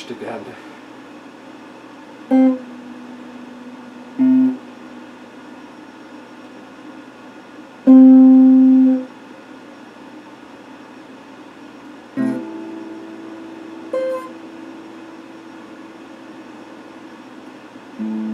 switched again. Mm-hmm.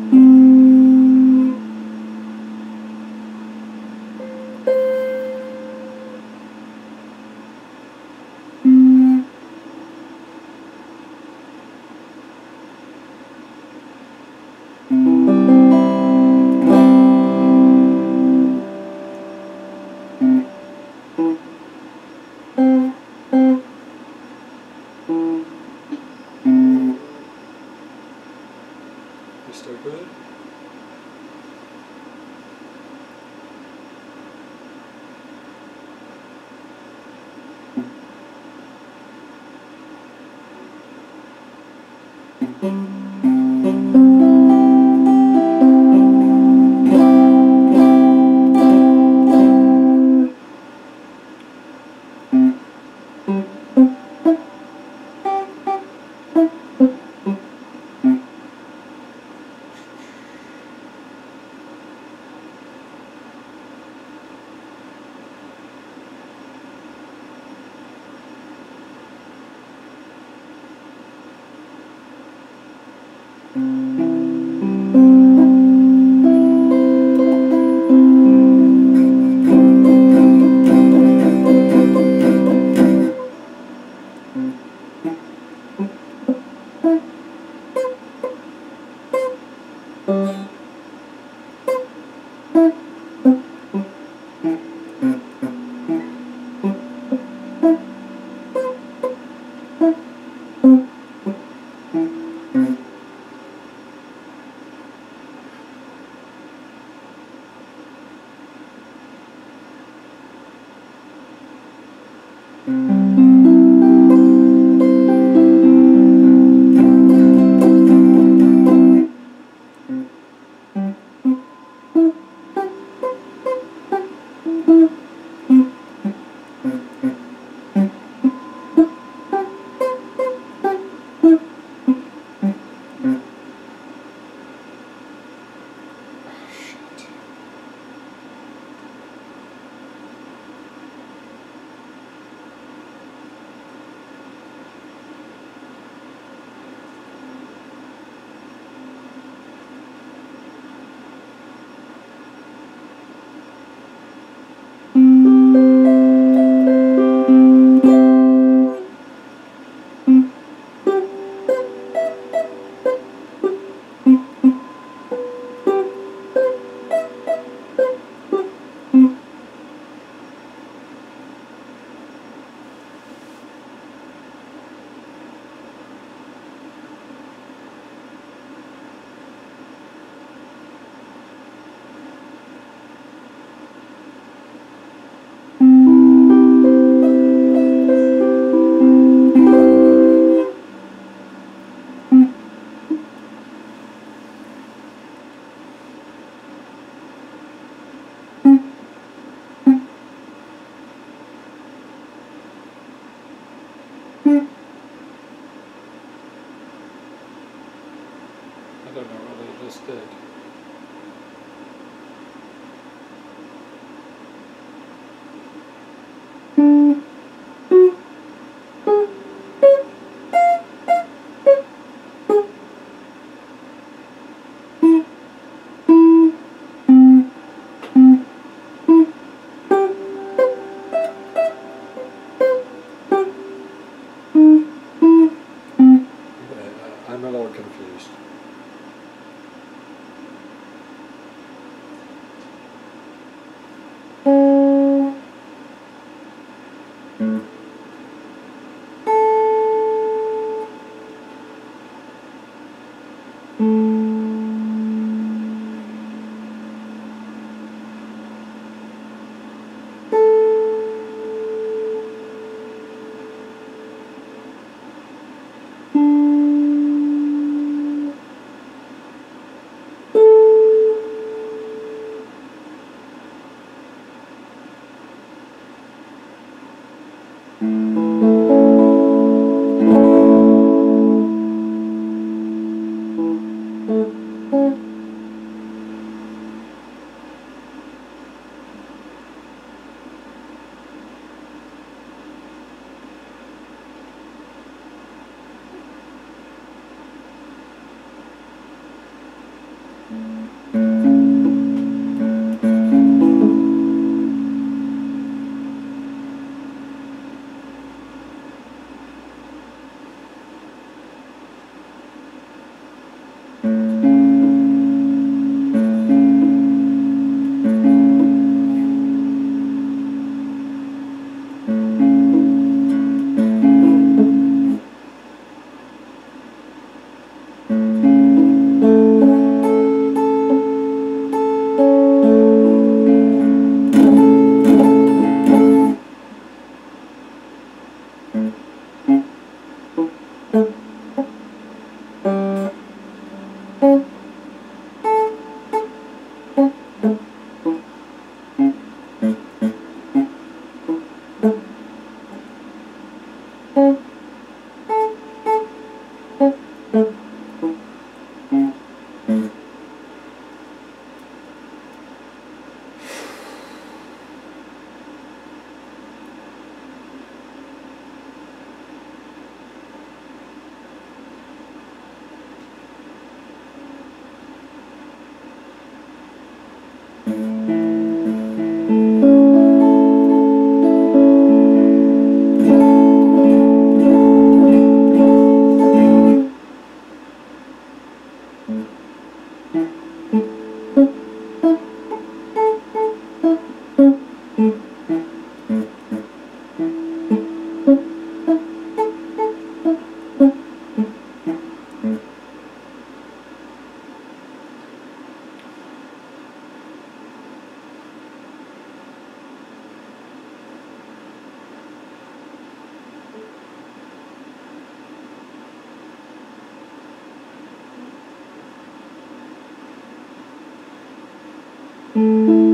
Mm-hmm. Mm-hmm. I don't know I just did. 嗯。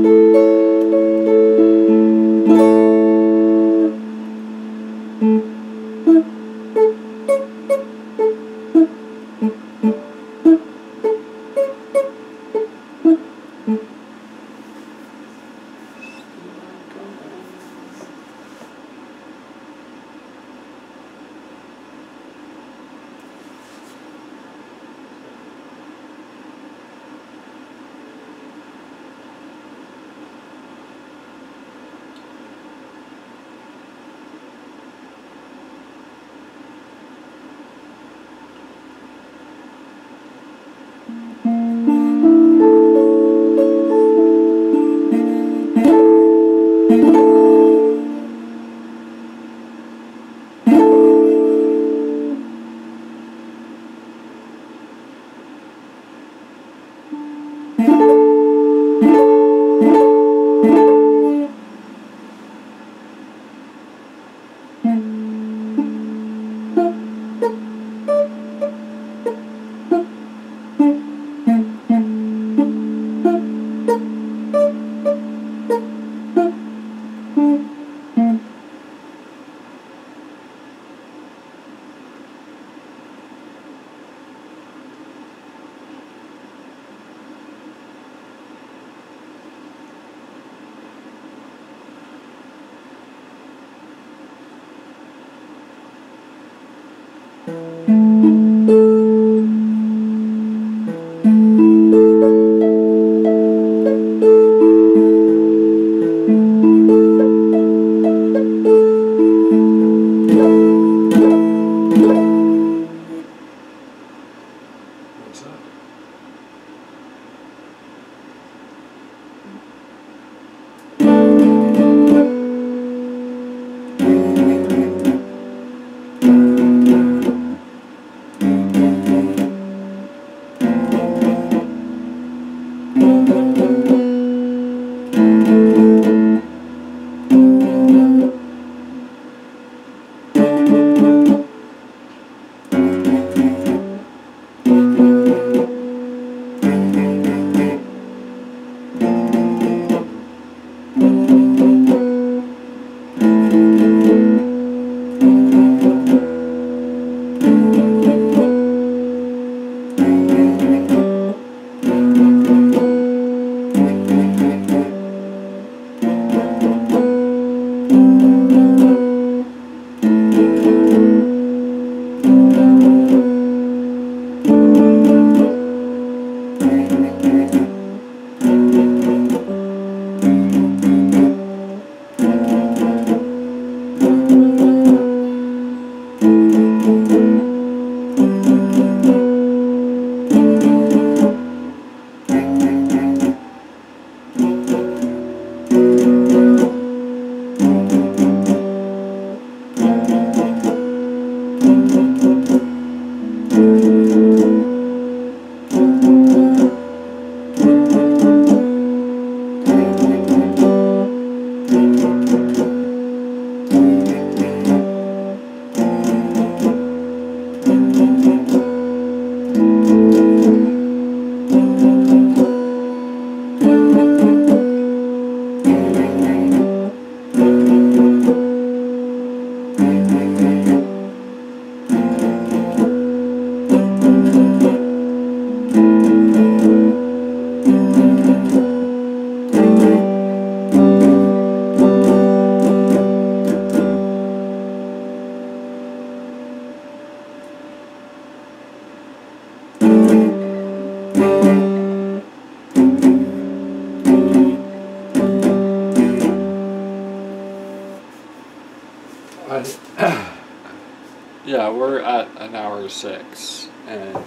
We're at an hour six, and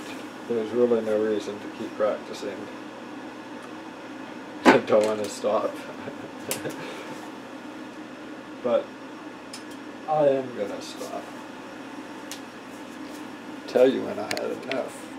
there's really no reason to keep practicing. I don't want to stop. but I am gonna stop. Tell you when I had enough.